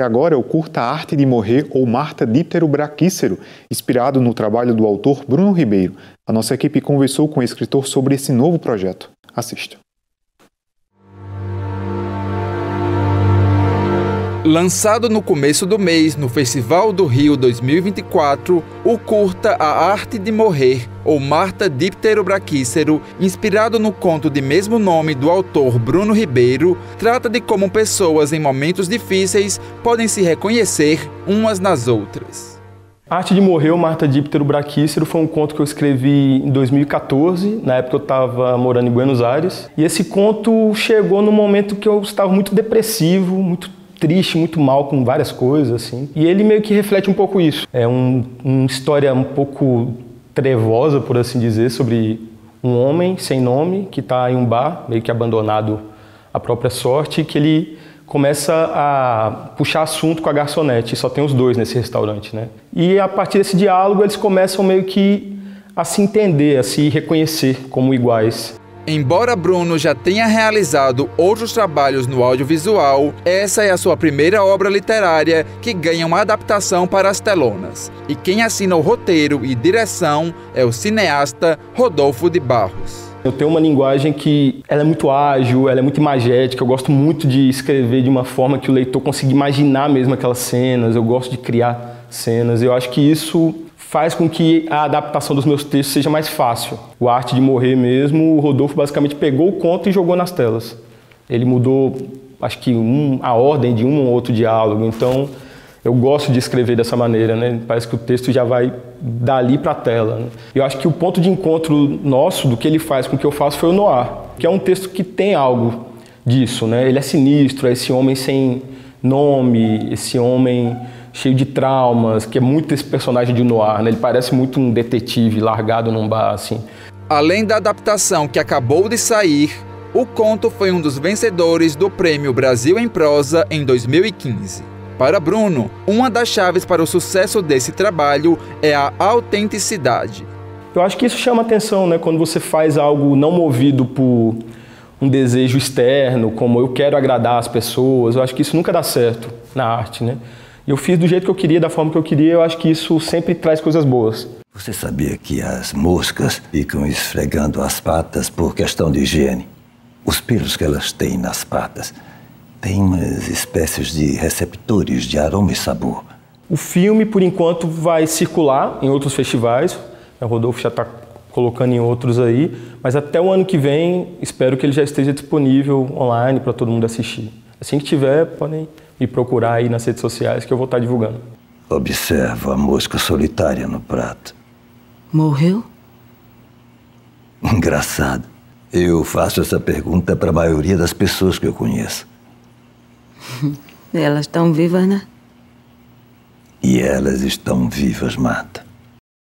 Agora o curta Arte de Morrer ou Marta Díptero Braquícero, inspirado no trabalho do autor Bruno Ribeiro. A nossa equipe conversou com o escritor sobre esse novo projeto. Assista. Lançado no começo do mês no Festival do Rio 2024, o curta A Arte de Morrer, ou Marta Díptero Braquícero, inspirado no conto de mesmo nome do autor Bruno Ribeiro, trata de como pessoas em momentos difíceis podem se reconhecer umas nas outras. A Arte de Morrer, ou Marta Díptero Braquícero, foi um conto que eu escrevi em 2014, na época eu estava morando em Buenos Aires, e esse conto chegou no momento que eu estava muito depressivo, muito triste, muito mal com várias coisas, assim. E ele meio que reflete um pouco isso. É um, uma história um pouco trevosa, por assim dizer, sobre um homem sem nome que está em um bar, meio que abandonado à própria sorte, que ele começa a puxar assunto com a garçonete. Só tem os dois nesse restaurante, né? E a partir desse diálogo eles começam meio que a se entender, a se reconhecer como iguais. Embora Bruno já tenha realizado outros trabalhos no audiovisual, essa é a sua primeira obra literária que ganha uma adaptação para as telonas. E quem assina o roteiro e direção é o cineasta Rodolfo de Barros. Eu tenho uma linguagem que ela é muito ágil, ela é muito imagética. Eu gosto muito de escrever de uma forma que o leitor consiga imaginar mesmo aquelas cenas. Eu gosto de criar cenas. Eu acho que isso faz com que a adaptação dos meus textos seja mais fácil. O Arte de Morrer mesmo, o Rodolfo basicamente pegou o conto e jogou nas telas. Ele mudou, acho que um, a ordem de um ou outro diálogo. Então, eu gosto de escrever dessa maneira, né? Parece que o texto já vai dali para a tela. Né? Eu acho que o ponto de encontro nosso do que ele faz com o que eu faço foi o Noir, que é um texto que tem algo disso, né? Ele é sinistro, é esse homem sem nome, esse homem cheio de traumas, que é muito esse personagem de Noir, né? Ele parece muito um detetive largado num bar, assim. Além da adaptação que acabou de sair, o conto foi um dos vencedores do Prêmio Brasil em Prosa em 2015. Para Bruno, uma das chaves para o sucesso desse trabalho é a autenticidade. Eu acho que isso chama atenção, né? Quando você faz algo não movido por um desejo externo, como eu quero agradar as pessoas, eu acho que isso nunca dá certo na arte, né? Eu fiz do jeito que eu queria, da forma que eu queria, eu acho que isso sempre traz coisas boas. Você sabia que as moscas ficam esfregando as patas por questão de higiene? Os pelos que elas têm nas patas têm umas espécies de receptores de aroma e sabor. O filme, por enquanto, vai circular em outros festivais. O Rodolfo já está colocando em outros aí, mas até o ano que vem espero que ele já esteja disponível online para todo mundo assistir. Assim que tiver, podem me procurar aí nas redes sociais que eu vou estar divulgando. Observa a mosca solitária no prato. Morreu? Engraçado. Eu faço essa pergunta para a maioria das pessoas que eu conheço. Elas estão vivas, né? E elas estão vivas, Mata.